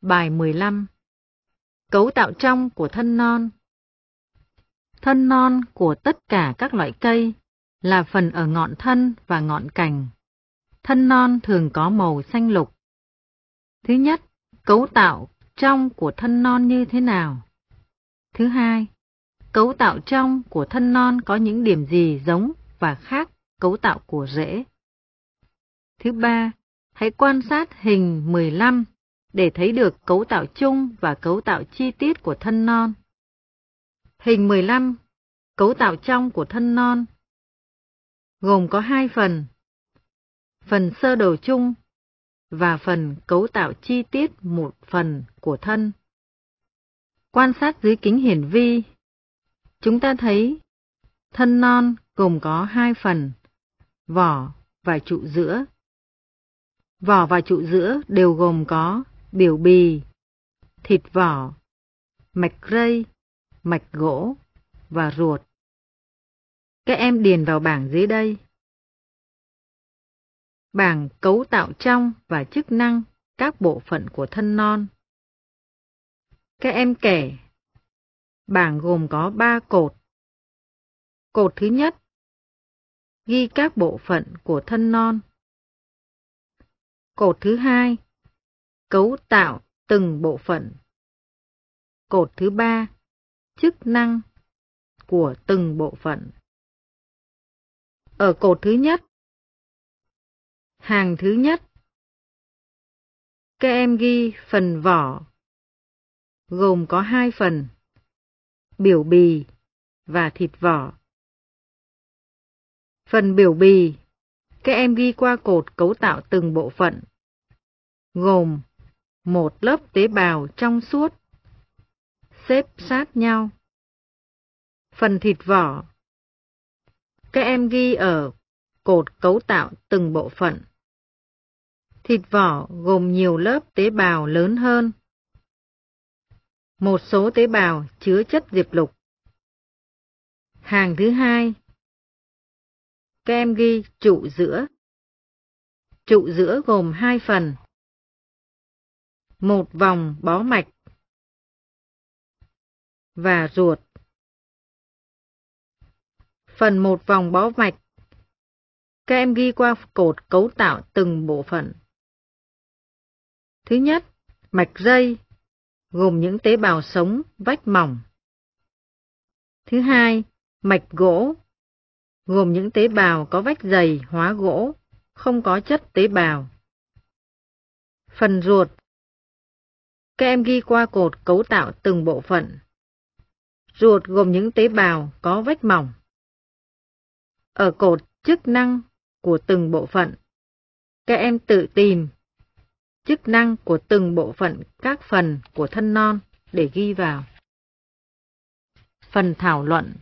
Bài 15 Cấu tạo trong của thân non Thân non của tất cả các loại cây là phần ở ngọn thân và ngọn cành. Thân non thường có màu xanh lục. Thứ nhất, cấu tạo trong của thân non như thế nào? Thứ hai, cấu tạo trong của thân non có những điểm gì giống và khác cấu tạo của rễ? Thứ ba, hãy quan sát hình 15 để thấy được cấu tạo chung và cấu tạo chi tiết của thân non. Hình 15, cấu tạo trong của thân non, gồm có hai phần, phần sơ đồ chung và phần cấu tạo chi tiết một phần của thân. Quan sát dưới kính hiển vi, chúng ta thấy thân non gồm có hai phần, vỏ và trụ giữa. Vỏ và trụ giữa đều gồm có biểu bì, thịt vỏ, mạch rây, mạch gỗ và ruột. Các em điền vào bảng dưới đây. Bảng cấu tạo trong và chức năng các bộ phận của thân non. Các em kể. Bảng gồm có 3 cột. Cột thứ nhất ghi các bộ phận của thân non. Cột thứ hai cấu tạo từng bộ phận. Cột thứ ba, chức năng của từng bộ phận. Ở cột thứ nhất, hàng thứ nhất, các em ghi phần vỏ, gồm có hai phần, biểu bì và thịt vỏ. Phần biểu bì, các em ghi qua cột cấu tạo từng bộ phận, gồm một lớp tế bào trong suốt, xếp sát nhau. Phần thịt vỏ Các em ghi ở cột cấu tạo từng bộ phận. Thịt vỏ gồm nhiều lớp tế bào lớn hơn. Một số tế bào chứa chất diệp lục. Hàng thứ hai Các em ghi trụ giữa. Trụ giữa gồm hai phần một vòng bó mạch và ruột. Phần một vòng bó mạch Các em ghi qua cột cấu tạo từng bộ phận. Thứ nhất, mạch dây, gồm những tế bào sống vách mỏng. Thứ hai, mạch gỗ, gồm những tế bào có vách dày hóa gỗ, không có chất tế bào. Phần ruột các em ghi qua cột cấu tạo từng bộ phận. Ruột gồm những tế bào có vách mỏng. Ở cột chức năng của từng bộ phận, các em tự tìm chức năng của từng bộ phận các phần của thân non để ghi vào. Phần thảo luận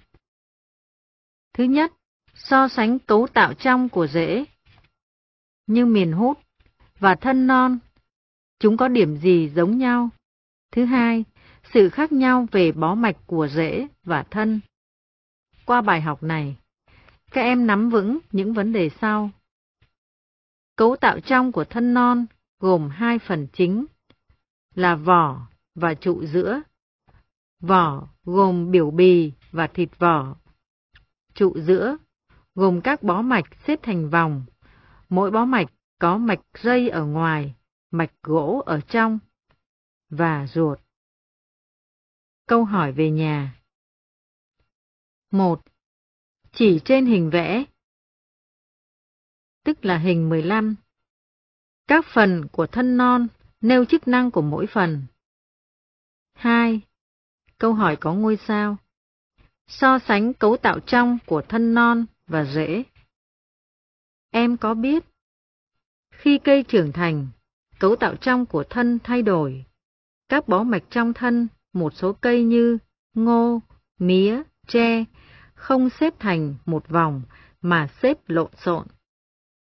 Thứ nhất, so sánh cấu tạo trong của rễ như miền hút và thân non Chúng có điểm gì giống nhau? Thứ hai, sự khác nhau về bó mạch của rễ và thân. Qua bài học này, các em nắm vững những vấn đề sau. Cấu tạo trong của thân non gồm hai phần chính là vỏ và trụ giữa. Vỏ gồm biểu bì và thịt vỏ. Trụ giữa gồm các bó mạch xếp thành vòng. Mỗi bó mạch có mạch dây ở ngoài mạch gỗ ở trong và ruột. Câu hỏi về nhà 1. Chỉ trên hình vẽ tức là hình 15. Các phần của thân non nêu chức năng của mỗi phần. 2. Câu hỏi có ngôi sao. So sánh cấu tạo trong của thân non và rễ. Em có biết, khi cây trưởng thành, Cấu tạo trong của thân thay đổi. Các bó mạch trong thân, một số cây như ngô, mía, tre, không xếp thành một vòng mà xếp lộn xộn.